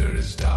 inhibitor is down.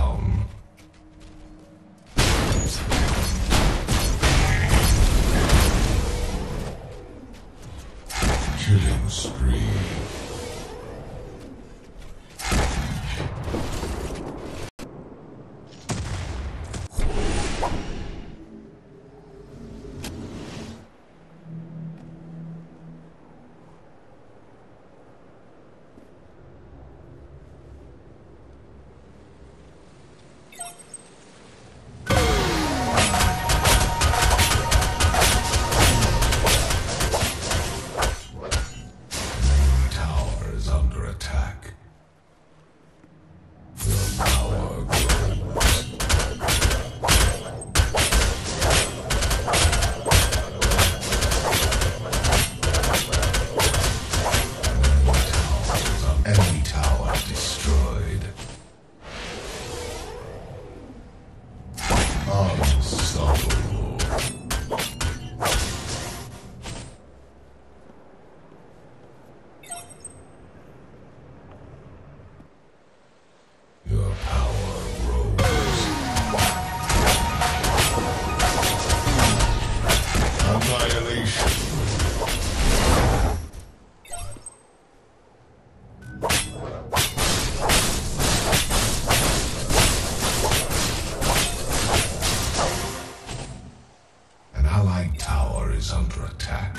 Is under attack.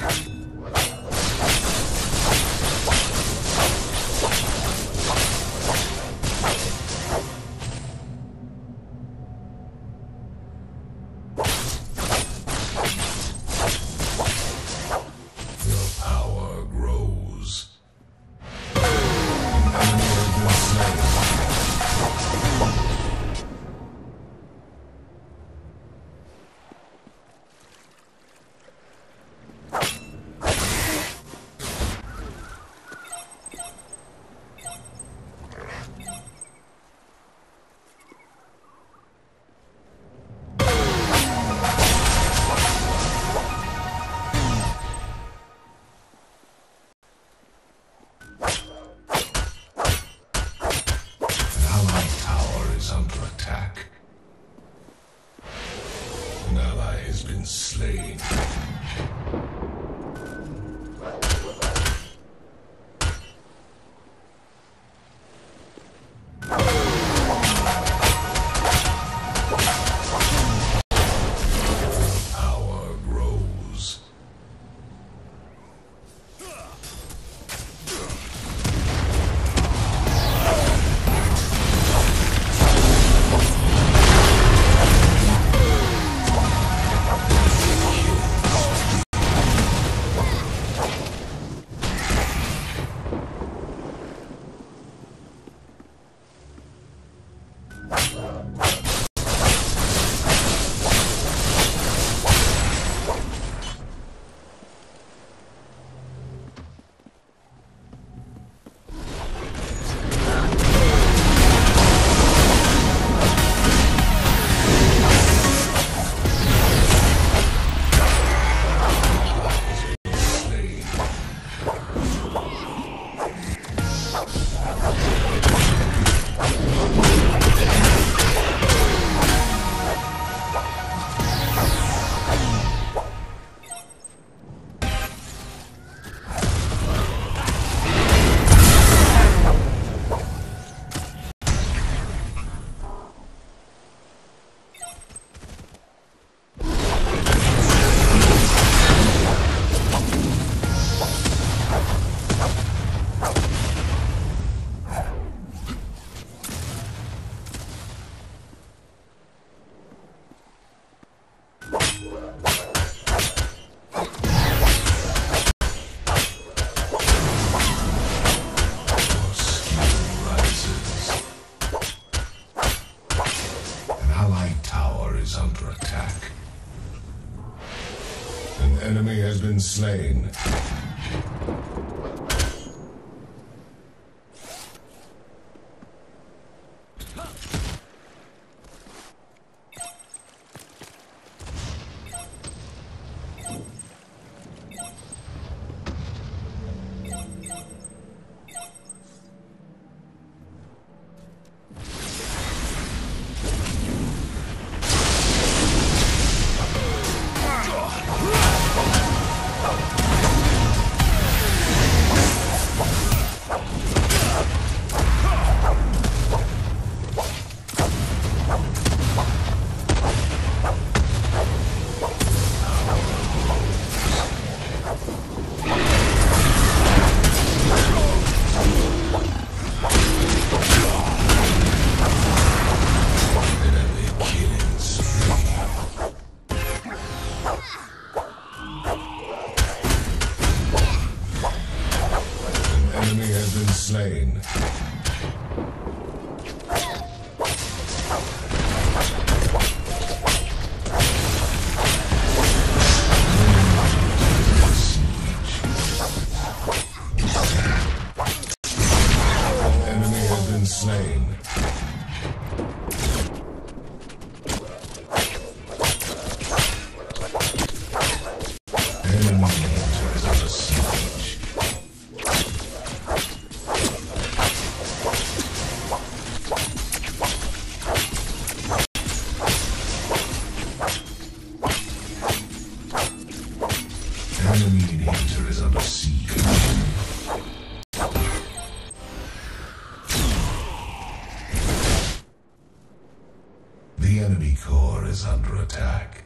Been slain. Core is under attack.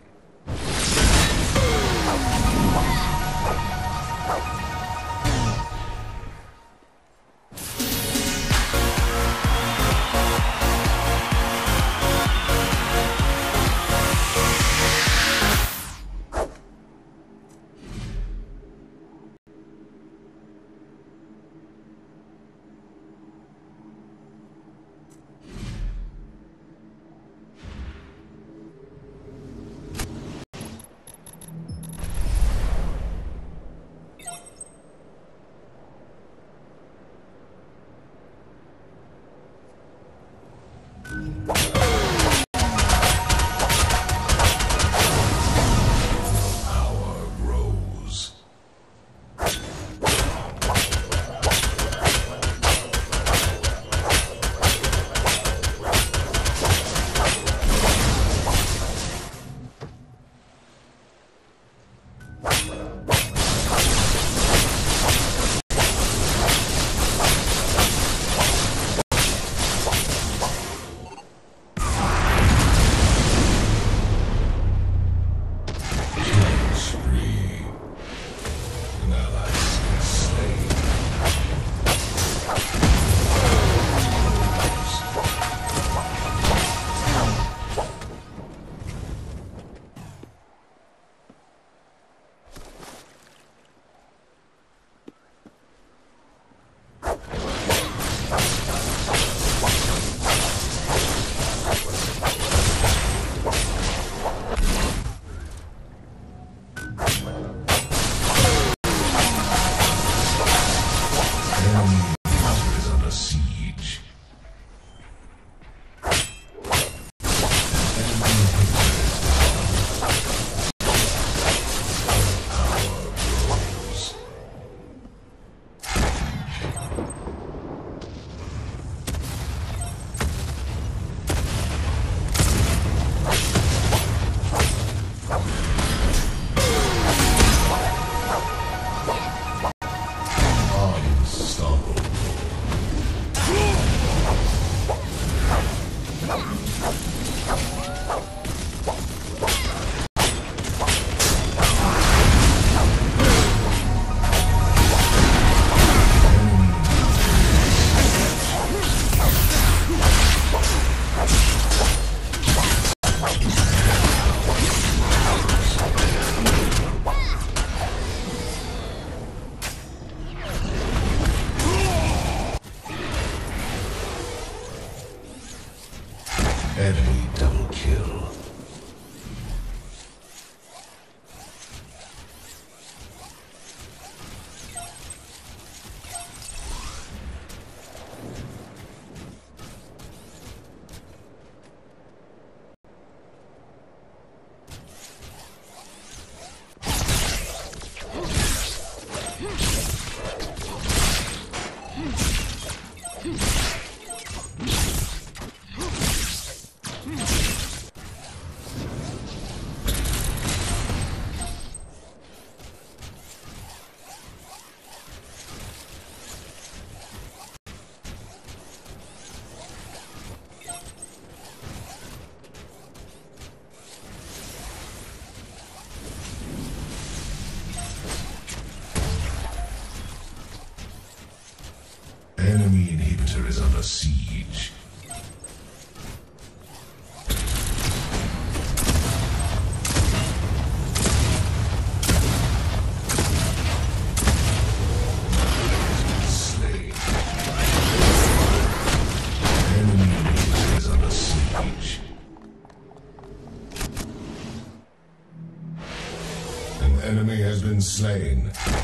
Slain.